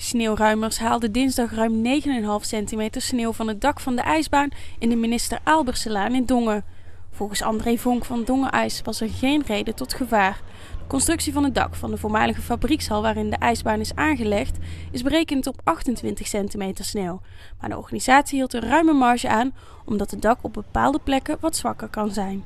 Sneeuwruimers haalden dinsdag ruim 9,5 centimeter sneeuw van het dak van de ijsbaan in de minister Aalberselaan in Dongen. Volgens André Vonk van Dongenijs was er geen reden tot gevaar. De constructie van het dak van de voormalige fabriekshal waarin de ijsbaan is aangelegd is berekend op 28 centimeter sneeuw. Maar de organisatie hield een ruime marge aan omdat het dak op bepaalde plekken wat zwakker kan zijn.